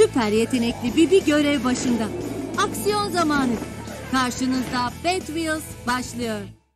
Süper yetenekli Bibi görev başında. Aksiyon zamanı. Karşınızda Bad Wheels başlıyor.